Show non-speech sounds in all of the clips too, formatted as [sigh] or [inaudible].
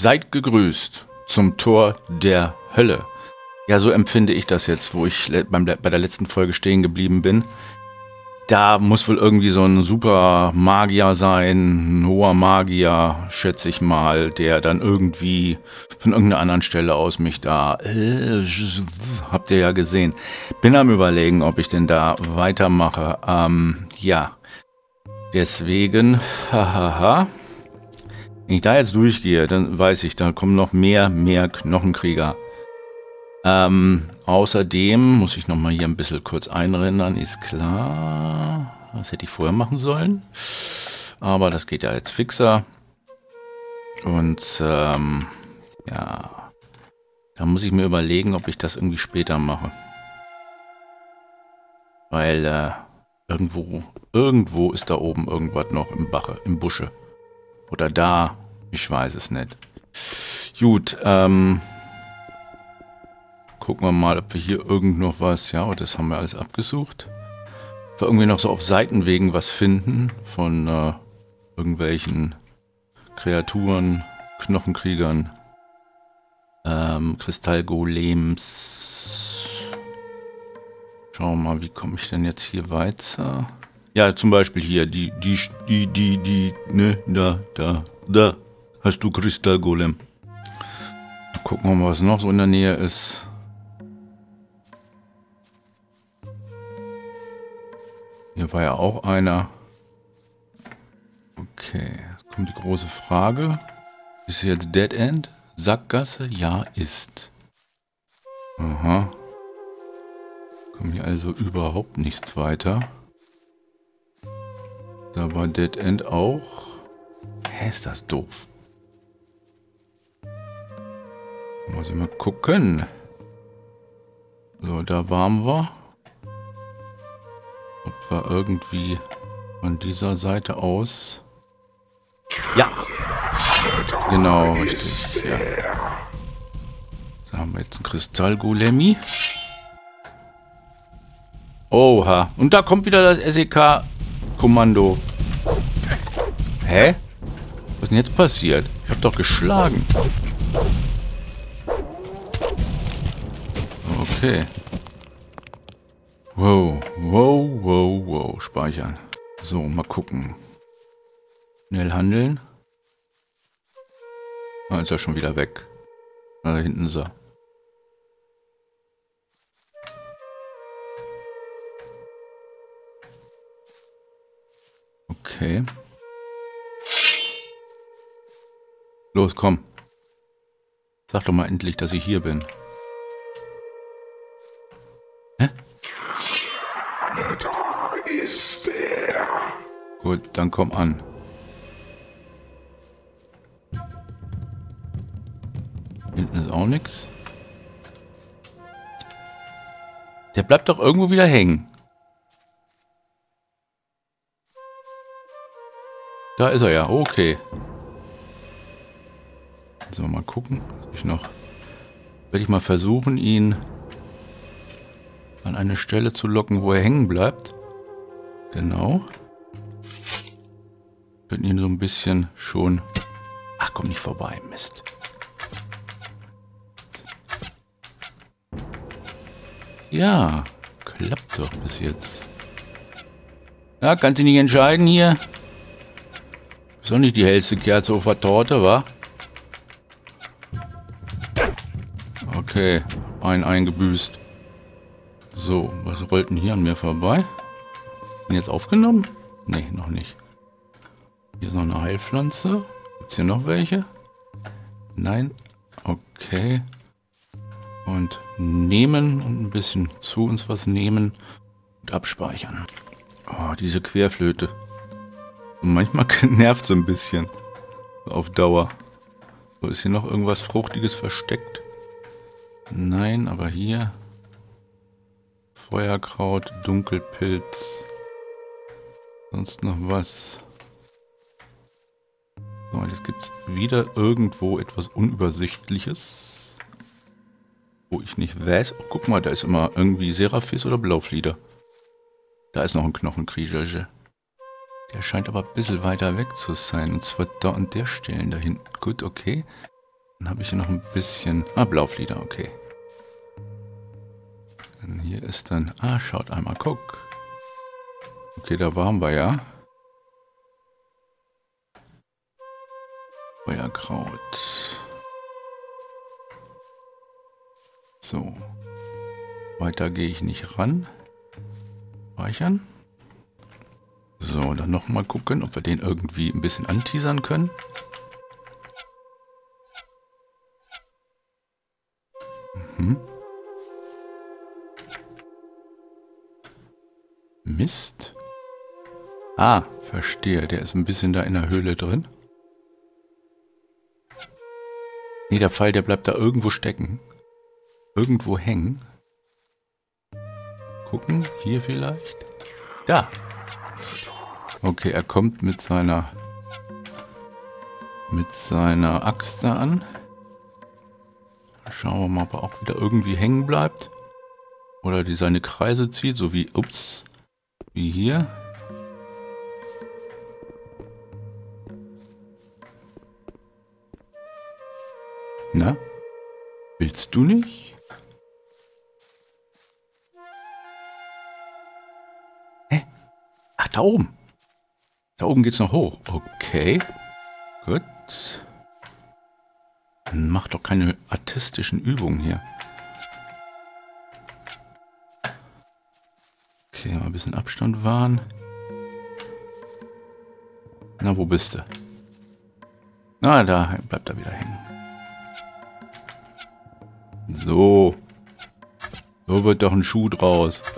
Seid gegrüßt zum Tor der Hölle. Ja, so empfinde ich das jetzt, wo ich beim, bei der letzten Folge stehen geblieben bin. Da muss wohl irgendwie so ein super Magier sein, ein hoher Magier, schätze ich mal, der dann irgendwie von irgendeiner anderen Stelle aus mich da, äh, habt ihr ja gesehen. Bin am überlegen, ob ich denn da weitermache. Ähm, ja, deswegen, [laughs] hahaha. Wenn ich da jetzt durchgehe, dann weiß ich, da kommen noch mehr, mehr Knochenkrieger. Ähm, außerdem muss ich nochmal hier ein bisschen kurz einrendern, ist klar. Was hätte ich vorher machen sollen? Aber das geht ja jetzt fixer. Und ähm, ja, da muss ich mir überlegen, ob ich das irgendwie später mache. Weil äh, irgendwo, irgendwo ist da oben irgendwas noch im Bache, im Busche. Oder da, ich weiß es nicht. Gut, ähm, Gucken wir mal, ob wir hier irgend noch was... Ja, das haben wir alles abgesucht. Ob wir irgendwie noch so auf Seitenwegen was finden von äh, irgendwelchen Kreaturen, Knochenkriegern, ähm, Kristallgolems. Schauen wir mal, wie komme ich denn jetzt hier weiter? Ja, zum Beispiel hier, die, die, die, die, die, ne, da, da, da, hast du Kristallgolem. Gucken wir mal, was noch so in der Nähe ist. Hier war ja auch einer. Okay, jetzt kommt die große Frage. Ist hier jetzt Dead End? Sackgasse? Ja, ist. Aha. Kommt hier also überhaupt nichts weiter. Da war Dead End auch. Hä, ist das doof. Muss ich mal gucken. So, da waren wir ob wir irgendwie von dieser Seite aus... Ja! Genau, richtig. Ja. Da haben wir jetzt einen Kristallgolemi. Oha. Und da kommt wieder das SEK-Kommando. Hä? Was ist denn jetzt passiert? Ich hab doch geschlagen. Okay. Wow, wow, wow, wow. Speichern. So, mal gucken. Schnell handeln. Ah, ist er schon wieder weg. Ah, da hinten ist er. Okay. Los, komm. Sag doch mal endlich, dass ich hier bin. Gut, dann komm an. Hinten ist auch nichts. Der bleibt doch irgendwo wieder hängen. Da ist er ja, okay. So, mal gucken. Ich noch. Werde ich mal versuchen, ihn an eine Stelle zu locken, wo er hängen bleibt. Genau. Könnten ihn so ein bisschen schon... Ach, komm nicht vorbei, Mist. Ja, klappt doch bis jetzt. Ja, kannst du nicht entscheiden hier? Ist doch nicht die hellste Kerze auf der Torte, wa? Okay, ein eingebüßt. So, was rollt denn hier an mir vorbei? Bin jetzt aufgenommen? Nee, noch nicht. Hier ist noch eine Heilpflanze. Gibt es hier noch welche? Nein. Okay. Und nehmen und ein bisschen zu uns was nehmen und abspeichern. Oh, diese Querflöte. Und manchmal [laughs] nervt so ein bisschen. Auf Dauer. So, ist hier noch irgendwas Fruchtiges versteckt? Nein, aber hier. Feuerkraut, Dunkelpilz. Sonst noch was. Wieder irgendwo etwas Unübersichtliches. Wo ich nicht weiß. Oh, guck mal, da ist immer irgendwie Seraphis oder Blauflieder. Da ist noch ein Knochenkrieger. Der scheint aber ein bisschen weiter weg zu sein. Und zwar da an der Stelle da hinten. Gut, okay. Dann habe ich hier noch ein bisschen... Ah, Blauflieder, okay. Und hier ist dann... Ah, schaut einmal, guck. Okay, da waren wir ja. Feuerkraut. So. Weiter gehe ich nicht ran. Speichern. So, dann nochmal gucken, ob wir den irgendwie ein bisschen anteasern können. Mhm. Mist. Ah, verstehe. Der ist ein bisschen da in der Höhle drin. Nee, der Pfeil, der bleibt da irgendwo stecken. Irgendwo hängen. Gucken, hier vielleicht. Da. Okay, er kommt mit seiner mit seiner Axt da an. Schauen wir mal, ob er auch wieder irgendwie hängen bleibt. Oder die seine Kreise zieht, so wie, ups, wie hier. Willst du nicht? Hä? Ach, da oben. Da oben geht's noch hoch. Okay. Gut. Mach doch keine artistischen Übungen hier. Okay, mal ein bisschen Abstand wahren. Na, wo bist du? Na, da bleibt er wieder hängen. So. So wird doch ein Schuh draus. [laughs]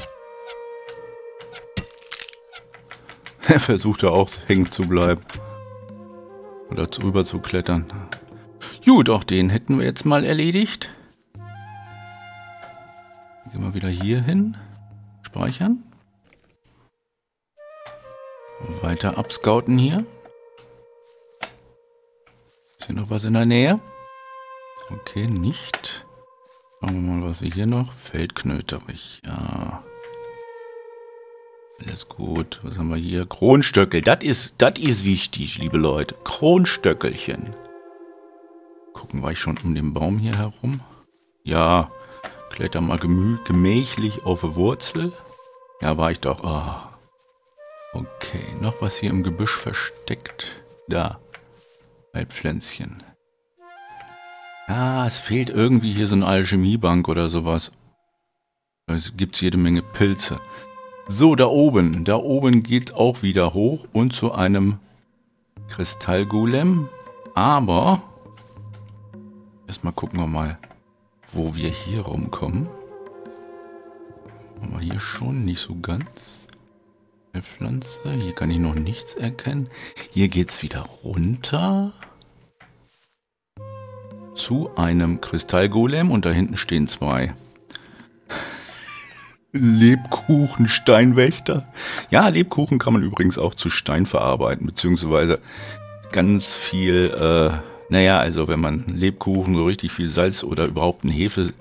Er versucht ja auch hängen zu bleiben. Oder drüber zu klettern. Gut, auch den hätten wir jetzt mal erledigt. Gehen wir wieder hier hin. Speichern. Weiter abscouten hier. Ist hier noch was in der Nähe? Okay, nicht. Schauen wir mal, was wir hier noch. Feldknöterich, ja. Alles gut. Was haben wir hier? Kronstöckel. Das ist, das ist wichtig, liebe Leute. Kronstöckelchen. Gucken, war ich schon um den Baum hier herum? Ja. Kletter mal gemächlich auf eine Wurzel. Ja, war ich doch. Oh. Okay, noch was hier im Gebüsch versteckt. Da. Ein Pflänzchen. Ah, es fehlt irgendwie hier so eine Alchemiebank oder sowas. Es gibt jede Menge Pilze. So, da oben. Da oben geht auch wieder hoch und zu einem Kristallgolem. Aber erstmal gucken wir mal, wo wir hier rumkommen. Haben wir hier schon nicht so ganz. Pflanze. Hier kann ich noch nichts erkennen. Hier geht es wieder runter zu einem Kristallgolem und da hinten stehen zwei. Lebkuchen-Steinwächter. Ja, Lebkuchen kann man übrigens auch zu Stein verarbeiten, beziehungsweise ganz viel, äh, naja, also wenn man Lebkuchen so richtig viel Salz oder überhaupt einen Hefe,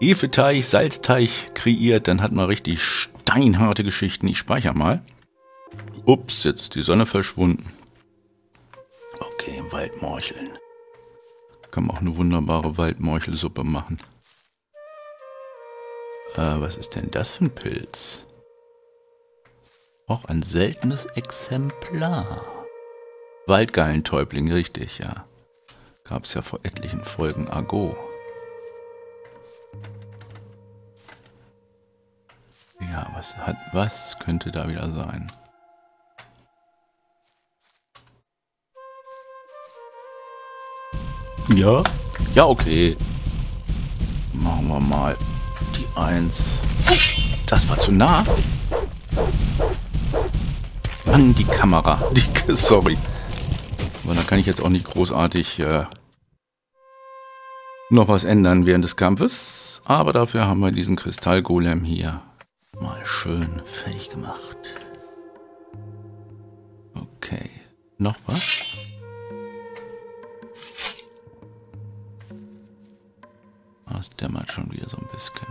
Hefeteig, Salzteig kreiert, dann hat man richtig steinharte Geschichten. Ich speichere mal. Ups, jetzt ist die Sonne verschwunden. Okay, im Wald morcheln. Kann man auch eine wunderbare Waldmorchelsuppe machen. Äh, was ist denn das für ein Pilz? Auch ein seltenes Exemplar. Waldgeilentäubling, richtig, ja. Gab es ja vor etlichen Folgen Argo. Ja, was hat, was könnte da wieder sein? Ja? Ja, okay. Machen wir mal die 1. Das war zu nah. Mann, die Kamera. [laughs] Die, sorry. Aber da kann ich jetzt auch nicht großartig äh, noch was ändern während des Kampfes. Aber dafür haben wir diesen Kristallgolem hier mal schön fertig gemacht. Okay. Noch was? Es dämmert schon wieder so ein bisschen.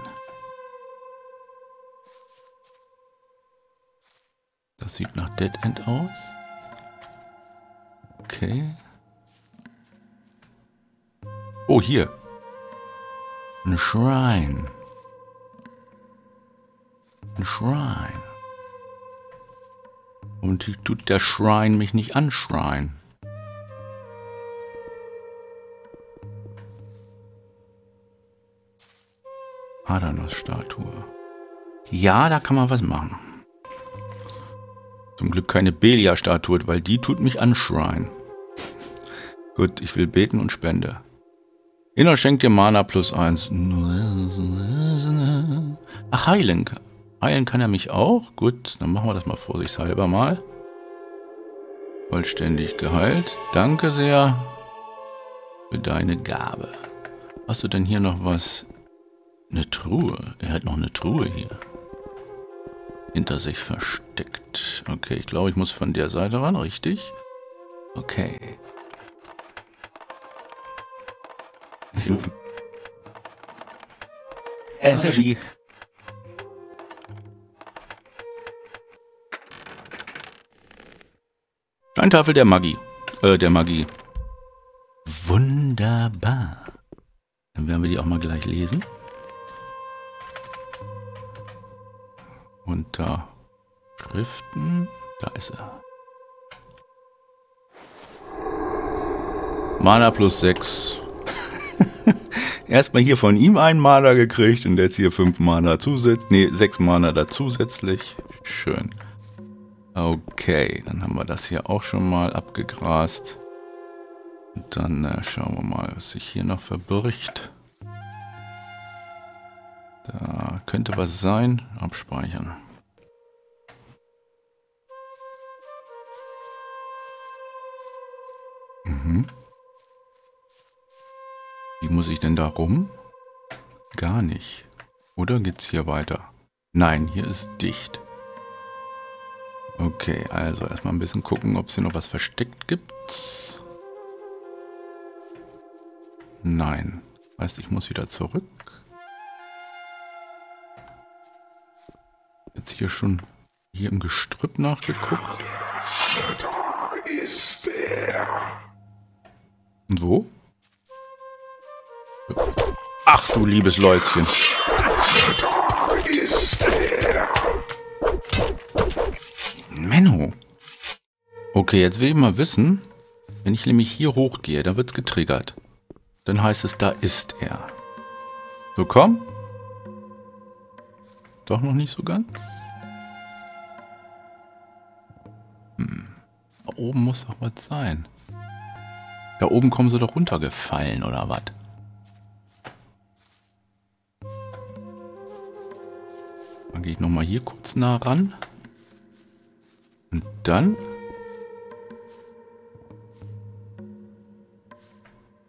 Das sieht nach Dead End aus. Oh, hier. Ein Shrine. Ein Shrine. Und tut der Shrine mich nicht anschreien? Adanos-Statue. Ja, da kann man was machen. Zum Glück keine Belia-Statue, weil die tut mich anschreien. Gut, ich will beten und spende. Inner schenkt dir Mana plus eins. Ach, heilen. Heilen kann er mich auch. Gut, dann machen wir das mal vorsichtshalber mal. Vollständig geheilt. Danke sehr für deine Gabe. Hast du denn hier noch was? Eine Truhe. Er hat noch eine Truhe hier. Hinter sich versteckt. Okay, ich glaube, ich muss von der Seite ran, richtig? Okay. Energy. Steintafel der Magie. Äh, der Magie. Wunderbar. Dann werden wir die auch mal gleich lesen. Unter Schriften. Da ist er. Mana plus 6. [laughs] Erstmal hier von ihm einen Mana gekriegt und jetzt hier 5 Mana zusätzlich. Ne, 6 Mana da zusätzlich. Schön. Okay, dann haben wir das hier auch schon mal abgegrast. Und dann äh, schauen wir mal, was sich hier noch verbirgt. Da könnte was sein. Abspeichern. Mhm. Wie muss ich denn da rum? Gar nicht. Oder geht's hier weiter? Nein, hier ist dicht. Okay, also erstmal ein bisschen gucken, ob es hier noch was versteckt gibt. Nein. Heißt, ich muss wieder zurück. Jetzt hier schon hier im Gestrüpp nachgeguckt. Da ist er. Und wo? Ach du liebes Läuschen. Menno. Okay, jetzt will ich mal wissen, wenn ich nämlich hier hochgehe, dann wird es getriggert. Dann heißt es, da ist er. So, komm. Doch noch nicht so ganz. Hm. Da oben muss doch was sein. Da oben kommen sie doch runtergefallen, oder was? Dann gehe ich nochmal hier kurz nah ran. Und dann...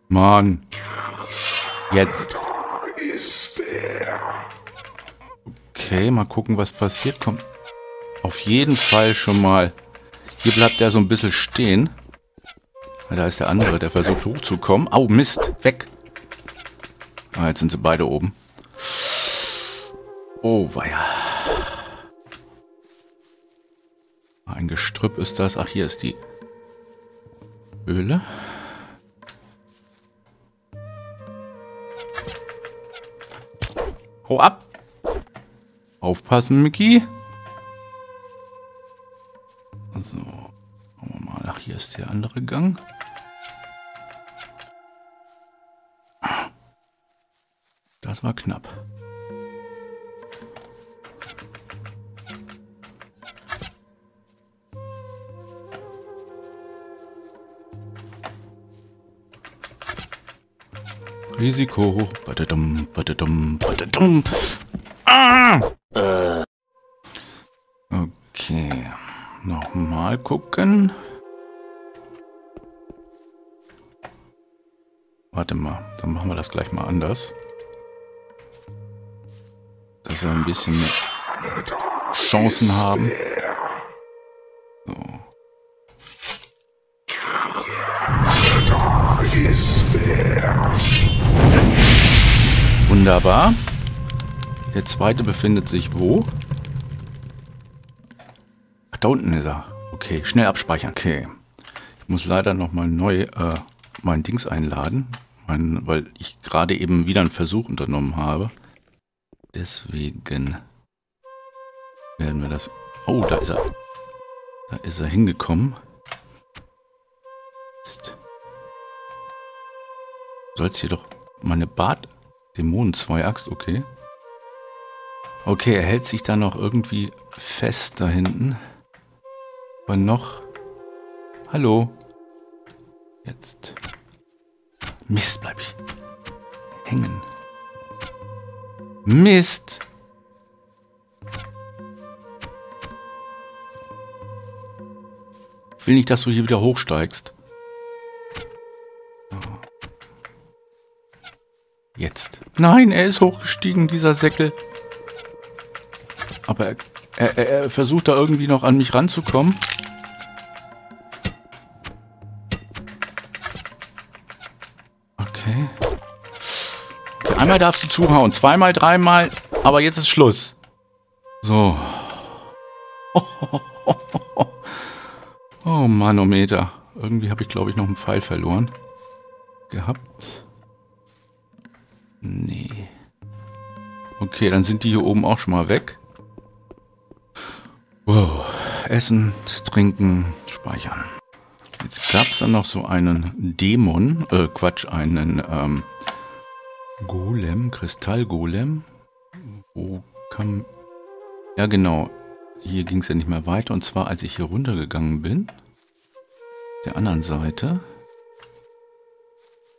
Mann. Jetzt. Okay, mal gucken, was passiert. Kommt auf jeden Fall schon mal... Hier bleibt er so ein bisschen stehen. Da ist der andere, der versucht hochzukommen. Au, Mist, weg. Ah, jetzt sind sie beide oben. Oh, weia. Ein Gestrüpp ist das. Ach, hier ist die Höhle. Hau ab! Aufpassen, Mickey. So. Schauen wir mal. Ach, hier ist der andere Gang. Das war knapp. Risiko. Badadum, badadum, badadum. Ah! Okay. Nochmal gucken. Warte mal, dann machen wir das gleich mal anders. Dass wir ein bisschen Chancen haben. So. Wunderbar. Der zweite befindet sich wo? Ach, da unten ist er. Okay, schnell abspeichern. Okay. Ich muss leider nochmal neu äh, mein Dings einladen. Ein, weil ich gerade eben wieder einen Versuch unternommen habe. Deswegen werden wir das... Oh, da ist er. Da ist er hingekommen. Soll hier doch meine Bart... Dämonen Zweiachs, okay. Okay, er hält sich da noch irgendwie fest da hinten. Aber noch... Hallo? Jetzt. Mist, bleib ich hängen. Mist! Ich will nicht, dass du hier wieder hochsteigst. Jetzt. Nein, er ist hochgestiegen, dieser Säckel. Aber er, er, er versucht da irgendwie noch an mich ranzukommen. Einmal darfst du zuhauen, zweimal, dreimal, aber jetzt ist Schluss. So. [laughs] Oh, Manometer. Irgendwie habe ich, glaube ich, noch einen Pfeil verloren. Gehabt. Nee. Okay, dann sind die hier oben auch schon mal weg. Wow. Essen, trinken, speichern. Jetzt gab es dann noch so einen Dämon, äh, Quatsch, einen ähm, Golem, Kristallgolem. Wo kam... Ja genau, hier ging es ja nicht mehr weiter. Und zwar, als ich hier runtergegangen bin. Der anderen Seite.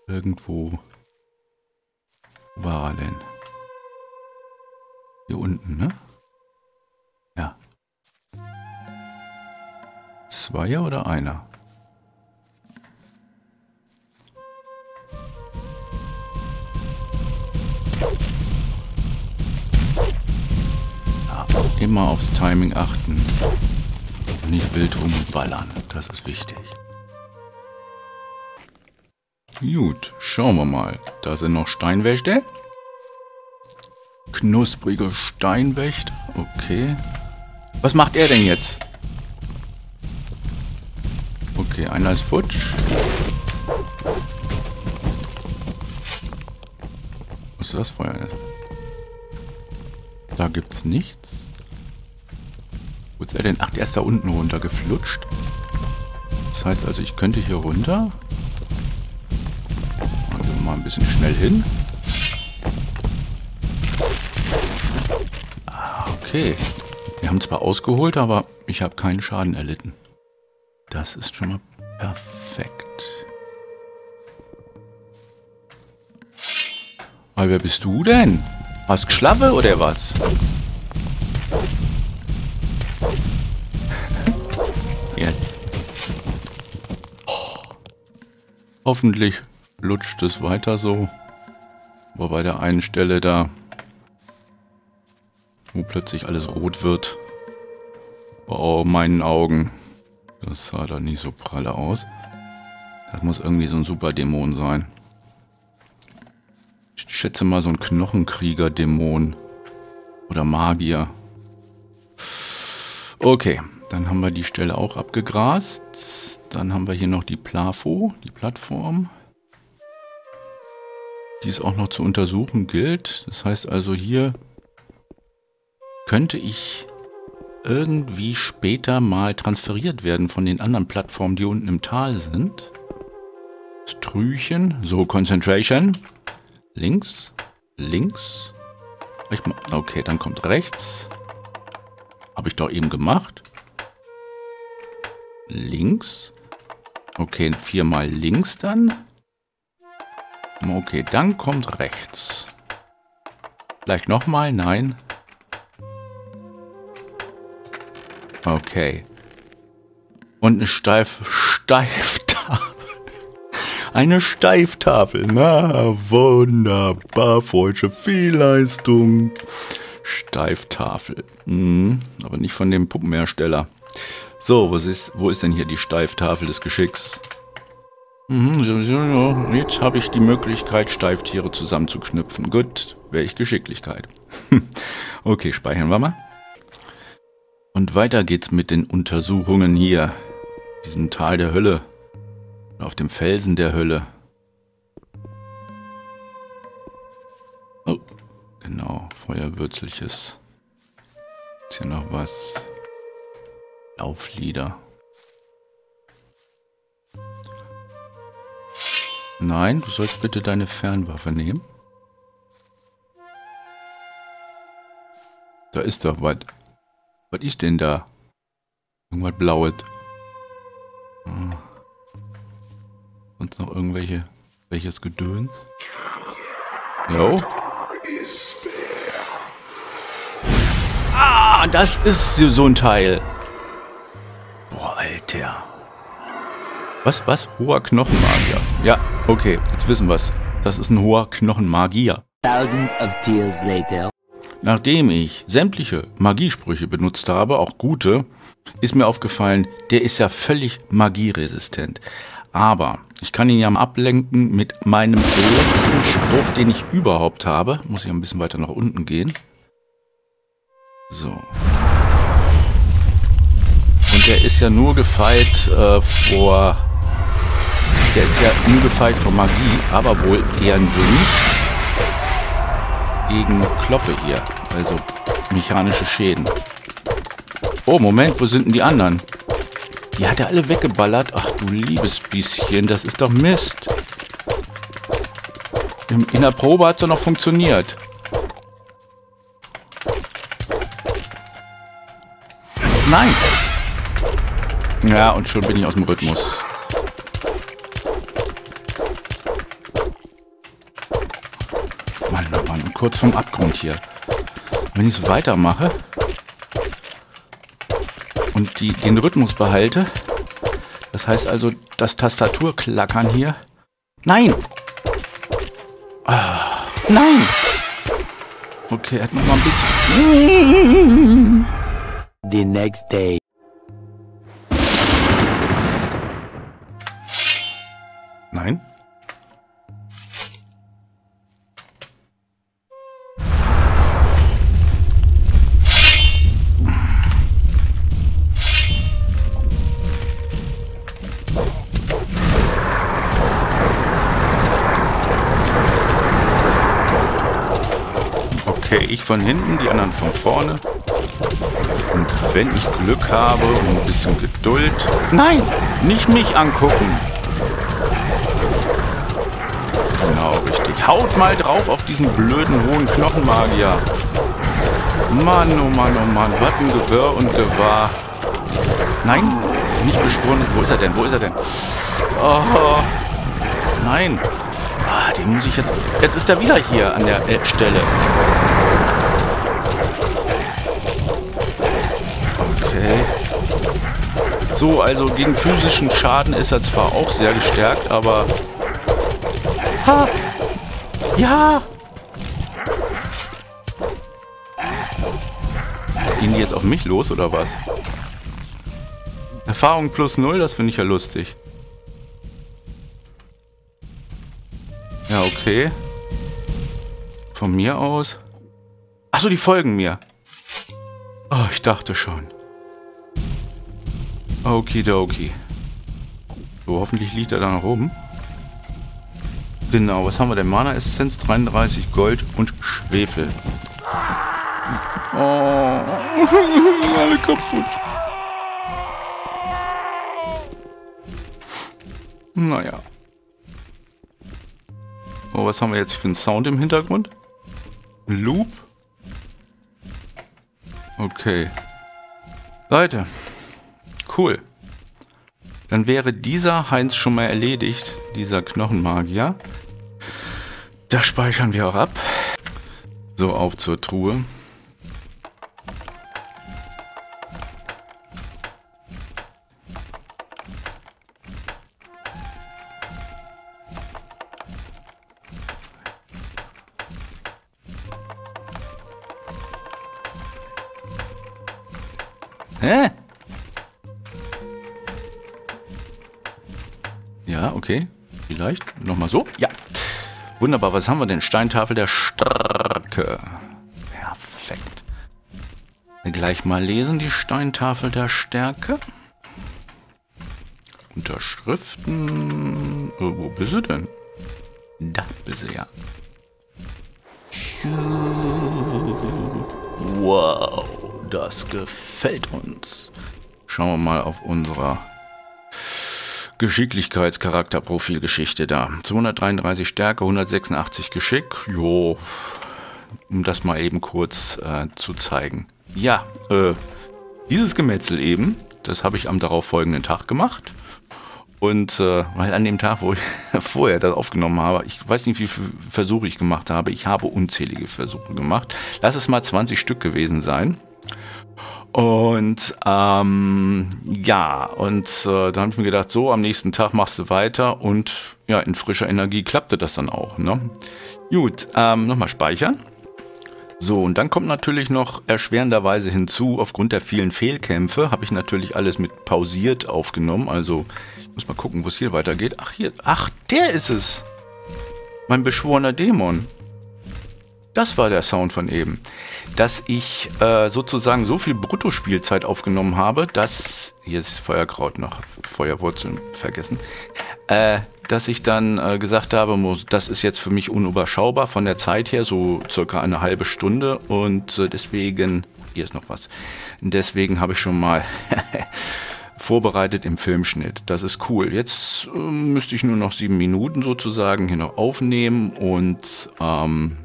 Irgendwo war er denn? Hier unten, ne? Ja. Zweier oder einer? Immer aufs Timing achten. Nicht wild rumballern. Das ist wichtig. Gut, schauen wir mal. Da sind noch Steinwächte. Knusprige Steinwächte. Okay. Was macht er denn jetzt? Okay, einer ist futsch. Was ist das Feuer? Da gibt's nichts. Wo ist er denn? Ach, der ist da unten runtergeflutscht. Das heißt also, ich könnte hier runter mal ein bisschen schnell hin. Ah, okay. Wir haben zwar ausgeholt, aber ich habe keinen Schaden erlitten. Das ist schon mal perfekt. Aber wer bist du denn? Hast geschlafe oder was? Jetzt. Oh. Hoffentlich lutscht es weiter so. Aber bei der einen Stelle da, wo plötzlich alles rot wird, oh, meinen Augen, das sah da nicht so pralle aus. Das muss irgendwie so ein Superdämon sein. Ich schätze mal so ein Knochenkrieger-Dämon. Oder Magier. Okay, dann haben wir die Stelle auch abgegrast. Dann haben wir hier noch die Plafo, die Plattform die es auch noch zu untersuchen gilt. Das heißt also hier könnte ich irgendwie später mal transferiert werden von den anderen Plattformen, die unten im Tal sind. Strüchen, so Concentration. Links, links. Okay, dann kommt rechts. Habe ich doch eben gemacht. Links. Okay, viermal links dann. Okay, dann kommt rechts. Vielleicht nochmal? Nein. Okay. Und eine Steif Steiftafel. [laughs] Eine Steiftafel. Na, wunderbar. Freudsche Vielleistung. Steiftafel. Mhm, aber nicht von dem Puppenhersteller. So, was ist, wo ist denn hier die Steiftafel des Geschicks? Mhm, Jetzt habe ich die Möglichkeit, Steiftiere zusammenzuknüpfen. Gut, wäre ich Geschicklichkeit. [laughs] okay, speichern wir mal. Und weiter geht's mit den Untersuchungen hier. Diesem Tal der Hölle. Auf dem Felsen der Hölle. Oh, genau, Feuerwürzliches. Ist hier noch was? Lauflieder. Nein, du sollst bitte deine Fernwaffe nehmen. Da ist doch was. Was ist denn da? Irgendwas Blaues. Hm. Sonst noch irgendwelche... Welches Gedöns? Jo? Ah, das ist so ein Teil. Alter. Was, was? Hoher Knochenmagier. Ja, okay, jetzt wissen wir's. Das ist ein hoher Knochenmagier. Thousands of tears later. Nachdem ich sämtliche Magiesprüche benutzt habe, auch gute, ist mir aufgefallen, der ist ja völlig magieresistent. Aber ich kann ihn ja mal ablenken mit meinem letzten Spruch, den ich überhaupt habe. Muss ich ein bisschen weiter nach unten gehen. So. Und der ist ja nur gefeit äh, vor... Der ist ja nur gefeit vor Magie, aber wohl eher nicht gegen Kloppe hier. Also mechanische Schäden. Oh, Moment, wo sind denn die anderen? Die hat er alle weggeballert. Ach du liebes Bieschen, das ist doch Mist. In der Probe hat es doch noch funktioniert. Nein. Ja, und schon bin ich aus dem Rhythmus. Mann, oh Mann, kurz vom Abgrund hier. Wenn ich so weitermache und die, den Rhythmus behalte. Das heißt also, das Tastaturklackern hier. Nein! Ah, nein! Okay, hat noch mal ein bisschen. The next day. Okay, ich von hinten, die anderen von vorne. Und wenn ich Glück habe und ein bisschen Geduld... Nein, nicht mich angucken. Genau, richtig. Haut mal drauf auf diesen blöden hohen Knochenmagier. Mann, oh Mann, oh Mann. Was ein Gewirr und Gewahr. Nein, nicht beschworen. Wo ist er denn? Wo ist er denn? Oh, nein. Ah, den muss ich jetzt... Jetzt ist er wieder hier an der äh, Stelle. Okay. So, also gegen physischen Schaden ist er zwar auch sehr gestärkt, aber... Ha! Ja! Gehen die jetzt auf mich los, oder was? Erfahrung plus null, das finde ich ja lustig. Ja, okay. Von mir aus. Achso, die folgen mir. Oh, ich dachte schon. Okidoki. So, hoffentlich liegt er da noch oben. Genau, was haben wir denn? Mana-Essenz, 33 Gold und Schwefel. Oh, [laughs] alle kaputt. Naja. Oh, was haben wir jetzt für einen Sound im Hintergrund? Loop? Okay. Leute. Cool. Dann wäre dieser Heinz schon mal erledigt, dieser Knochenmagier. Das speichern wir auch ab. So, auf zur Truhe. Wunderbar. Was haben wir denn? Steintafel der Stärke. Perfekt. Gleich mal lesen. Die Steintafel der Stärke. Unterschriften. Oh, wo bist du denn? Da bist du ja. Wow, das gefällt uns. Schauen wir mal auf unserer Geschicklichkeitscharakterprofilgeschichte da. 233 Stärke, 186 Geschick. Jo, um das mal eben kurz äh, zu zeigen. Ja, äh, dieses Gemetzel eben, das habe ich am darauffolgenden Tag gemacht. Und äh, weil an dem Tag, wo ich [laughs] vorher das aufgenommen habe, ich weiß nicht, wie viele Versuche ich gemacht habe. Ich habe unzählige Versuche gemacht. Lass es mal 20 Stück gewesen sein. Und ähm, ja, und äh, da habe ich mir gedacht, so, am nächsten Tag machst du weiter und ja, in frischer Energie klappte das dann auch. Ne? Gut, ähm, nochmal speichern. So, und dann kommt natürlich noch erschwerenderweise hinzu, aufgrund der vielen Fehlkämpfe habe ich natürlich alles mit pausiert aufgenommen. Also, ich muss mal gucken, wo es hier weitergeht. Ach, hier, ach, der ist es. Mein beschworener Dämon. Das war der Sound von eben. Dass ich äh, sozusagen so viel Bruttospielzeit aufgenommen habe, dass. Hier ist Feuerkraut noch, Feuerwurzeln vergessen. Äh, dass ich dann äh, gesagt habe, das ist jetzt für mich unüberschaubar von der Zeit her, so circa eine halbe Stunde. Und äh, deswegen. Hier ist noch was. Deswegen habe ich schon mal. [laughs] vorbereitet im Filmschnitt. Das ist cool. Jetzt äh, müsste ich nur noch sieben Minuten sozusagen hier noch aufnehmen und ähm,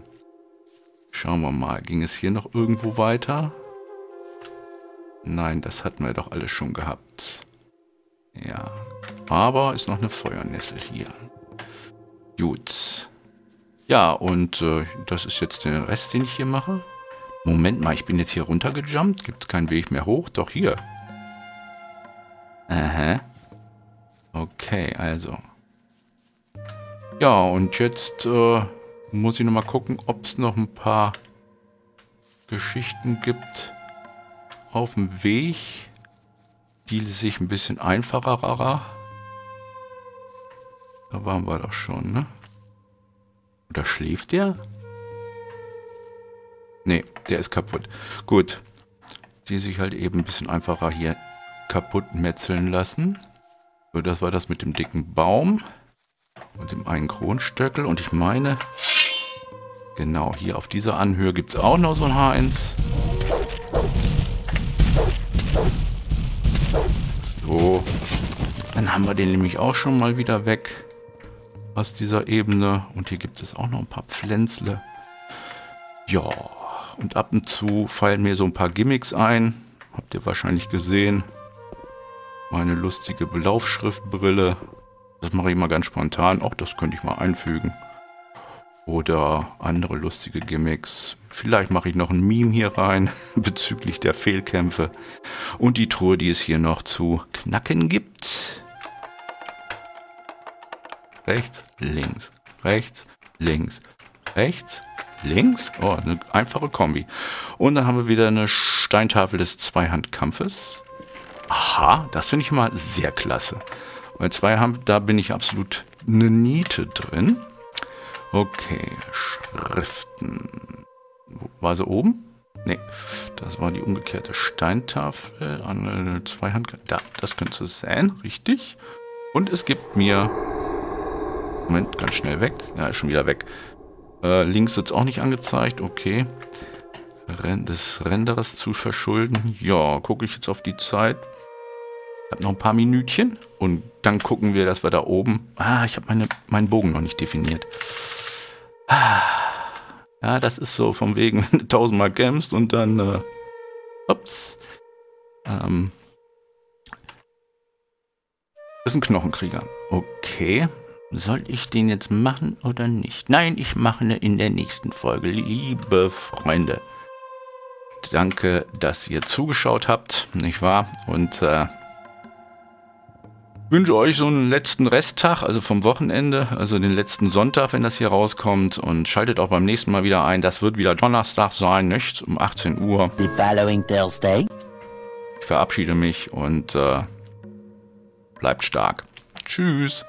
Schauen wir mal, ging es hier noch irgendwo weiter? Nein, das hatten wir doch alles schon gehabt. Ja, aber ist noch eine Feuernessel hier. Gut. Ja, und äh, das ist jetzt der Rest, den ich hier mache. Moment mal, ich bin jetzt hier runtergejumpt. Gibt es keinen Weg mehr hoch? Doch, hier. Aha. Okay, also. Ja, und jetzt äh, muss ich noch mal gucken, ob es noch ein paar Geschichten gibt auf dem Weg, die sich ein bisschen einfacher. Da waren wir doch schon, ne? Oder schläft der? Ne, der ist kaputt. Gut. Die sich halt eben ein bisschen einfacher hier kaputt metzeln lassen. So, das war das mit dem dicken Baum und dem einen Kronstöckel. Und ich meine, Genau, hier auf dieser Anhöhe gibt es auch noch so ein H1. So. Dann haben wir den nämlich auch schon mal wieder weg aus dieser Ebene. Und hier gibt es auch noch ein paar Pflänzle. Ja, und ab und zu fallen mir so ein paar Gimmicks ein. Habt ihr wahrscheinlich gesehen. Meine lustige Belaufschriftbrille. Das mache ich mal ganz spontan. Auch das könnte ich mal einfügen. Oder andere lustige Gimmicks. Vielleicht mache ich noch ein Meme hier rein [laughs] bezüglich der Fehlkämpfe. Und die Truhe, die es hier noch zu knacken gibt. Rechts, links, rechts, links, rechts, links. Oh, eine einfache Kombi. Und dann haben wir wieder eine Steintafel des Zweihandkampfes. Aha, das finde ich mal sehr klasse. Bei Zweihand, da bin ich absolut eine Niete drin. Okay, Schriften. War sie oben? Nee, das war die umgekehrte Steintafel an eine Zweihand. Da, das könnte es sein, richtig. Und es gibt mir... Moment, ganz schnell weg. Ja, ist schon wieder weg. Äh, links wird es auch nicht angezeigt, okay. Des Renderers zu verschulden. Ja, gucke ich jetzt auf die Zeit. Ich habe noch ein paar Minütchen. Und dann gucken wir, dass wir da oben... Ah, ich habe meine, meinen Bogen noch nicht definiert. Ja, das ist so vom wegen, [laughs] wenn du tausendmal kämpfst und dann, äh, ups, ähm, das ist ein Knochenkrieger. Okay. Soll ich den jetzt machen oder nicht? Nein, ich mache ihn in der nächsten Folge. Liebe Freunde, danke, dass ihr zugeschaut habt, nicht wahr? Und äh, wünsche euch so einen letzten Resttag, also vom Wochenende, also den letzten Sonntag, wenn das hier rauskommt. Und schaltet auch beim nächsten Mal wieder ein. Das wird wieder Donnerstag sein, nicht? Um 18 Uhr. The following Thursday. Ich verabschiede mich und äh, bleibt stark. Tschüss.